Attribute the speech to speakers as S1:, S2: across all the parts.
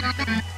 S1: Thank you.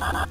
S1: Ha ha.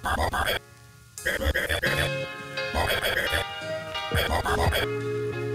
S1: Thank you.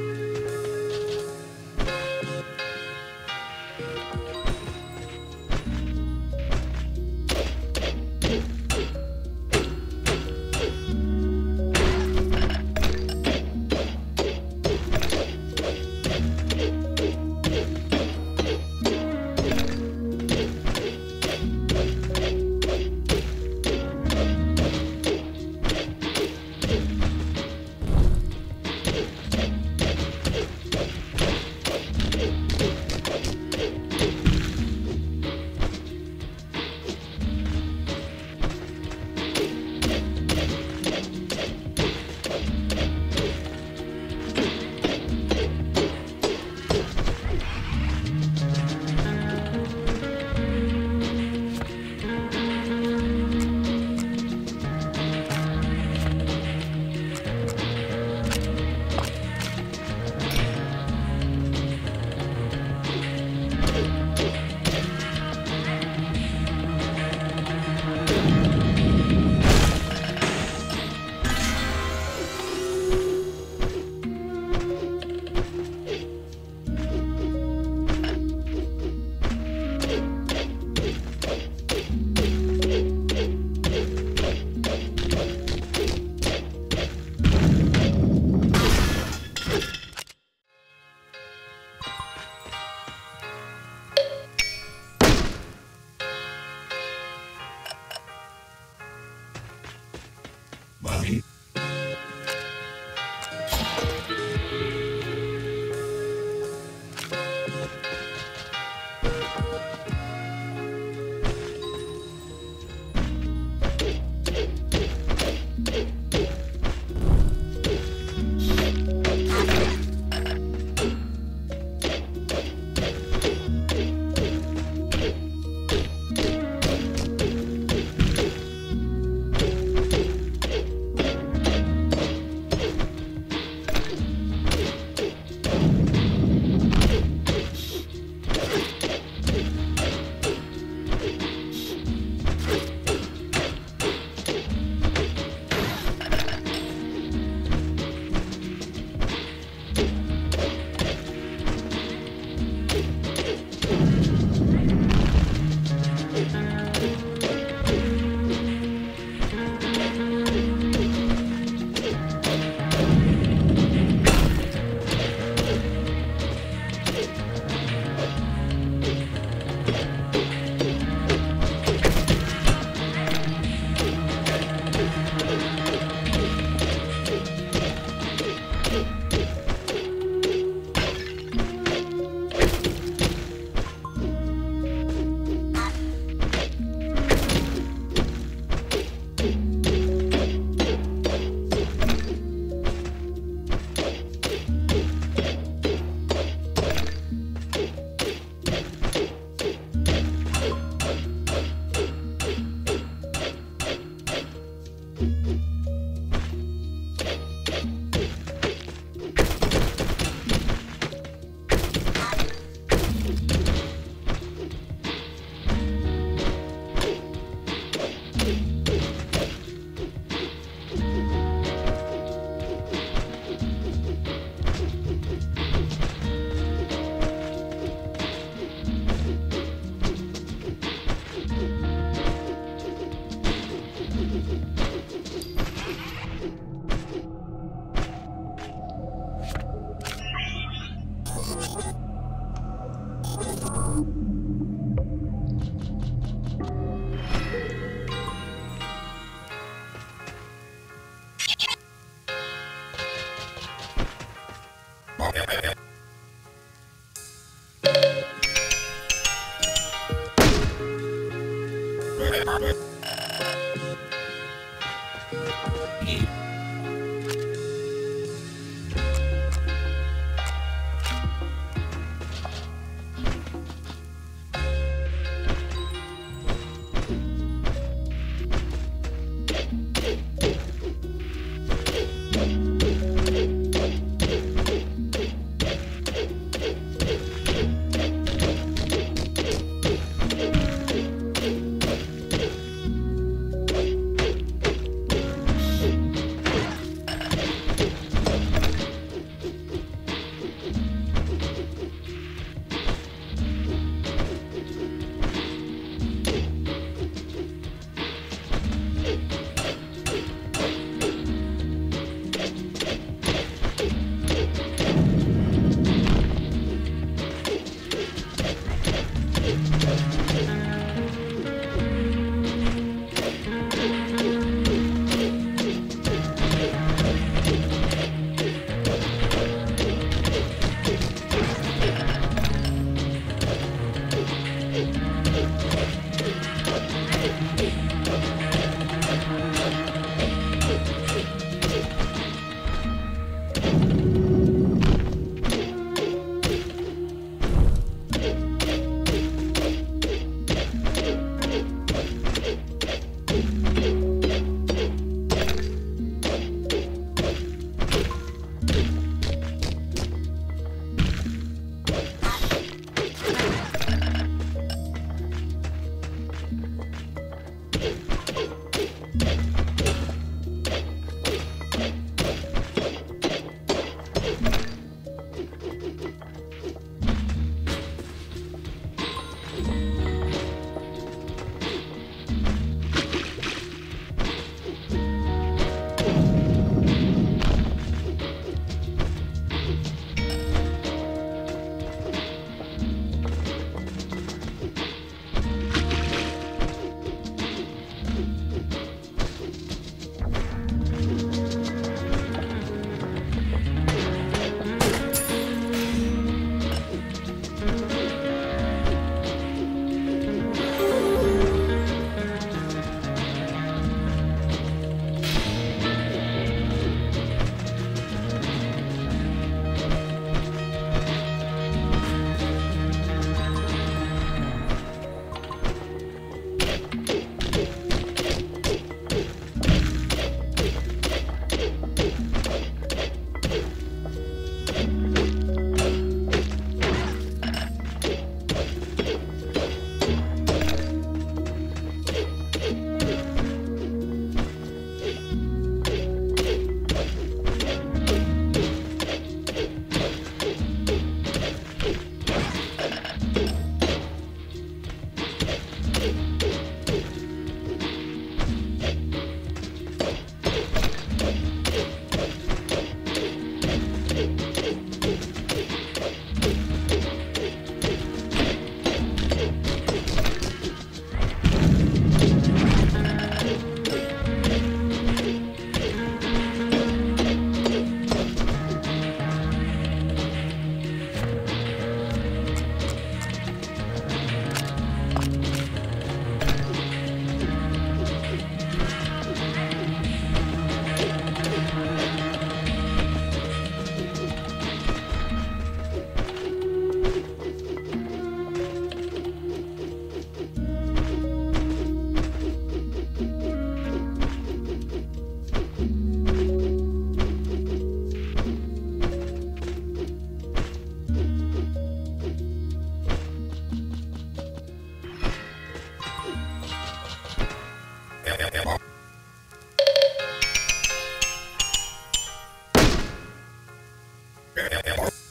S1: Yeah.